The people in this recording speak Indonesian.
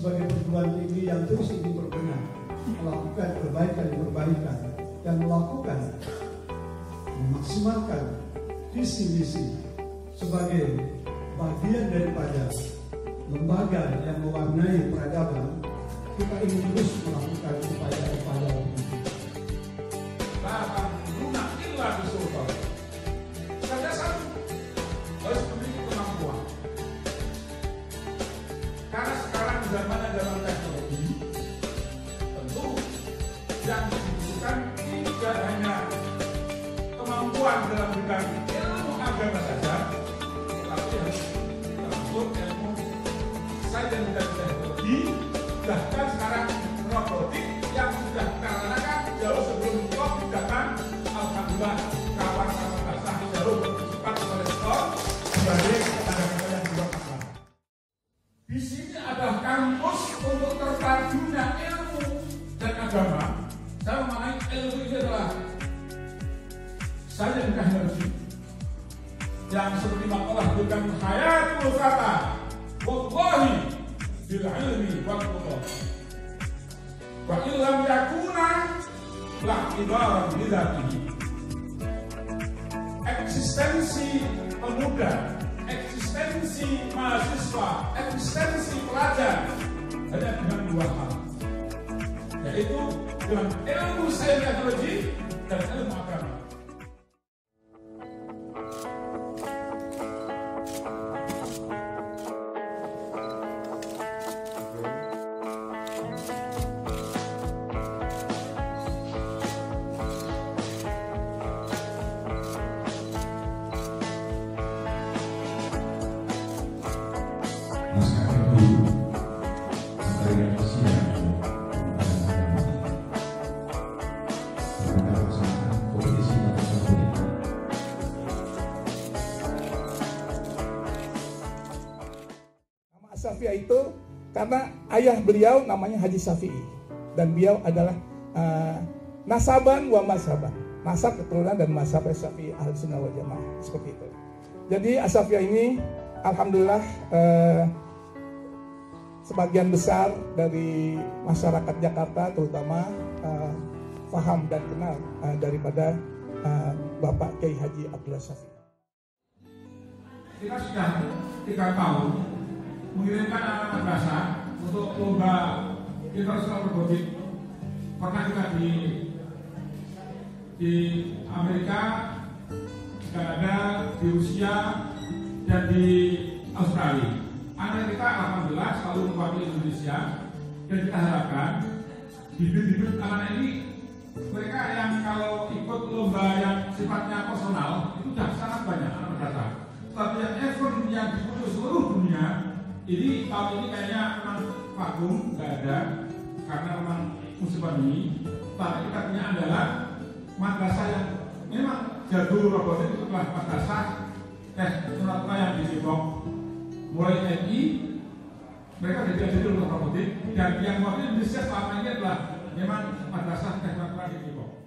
sebagai perguruan tinggi yang terus ingin berbenah, melakukan perbaikan-perbaikan dan melakukan memaksimalkan visi misi sebagai bagian daripada lembaga yang mewarnai peradaban, kita ingin terus melakukan upaya-upaya itu. Kemampuan dalam bidang ilmu agama saja, tetapi harus termasuk ilmu sains dan teknologi, bahkan sekarang robotik yang sudah dikarenakan jauh sebelum COVID datang, alhamdulillah kawan-kawan basah jauh cepat merespon sebagai tenaga yang biasa. Di sini adalah kampus untuk terpadunya dan teknologi yang seperti makalah bukan hayatul kata wallahi bil ilmi wal qudar wa illam yakuna la ibarat lidatihi eksistensi pemuda eksistensi mahasiswa eksistensi pelajar hanya dengan dua hal. Yaitu dengan ilmu sains dan ilmu agama Asafia itu karena ayah beliau namanya Haji Syafi'i. Dan beliau adalah uh, nasaban wa masaban. Nasab keturunan dan masab Syafi'i ahli sunnah wal jamaah. Seperti itu. Jadi Asafia ini alhamdulillah uh, sebagian besar dari masyarakat Jakarta terutama uh, paham dan kenal uh, daripada uh, Bapak Kiai Haji Abdullah Syafi'i. kita sudah tiga tahun mengirimkan anak madrasah untuk lomba internasional robotik pernah kita di di Amerika, Kanada, di Rusia, dan di Australia. Anak kita alhamdulillah selalu mewakili Indonesia. Dan kita harapkan bibit-bibit anak ini mereka yang kalau ikut lomba yang sifatnya personal itu sudah sangat banyak anak madrasah tapi yang event yang diikuti seluruh dunia ini tahun ini kayaknya memang vakum nggak ada karena memang musim pandemi. Tapi kita punya adalah madrasah yang memang jago robotik itu adalah madrasah eh Sunatma yang di Depok mulai NI mereka diajari untuk robotik dan yang wakil Indonesia selama ini adalah memang madrasah teknologi di Depok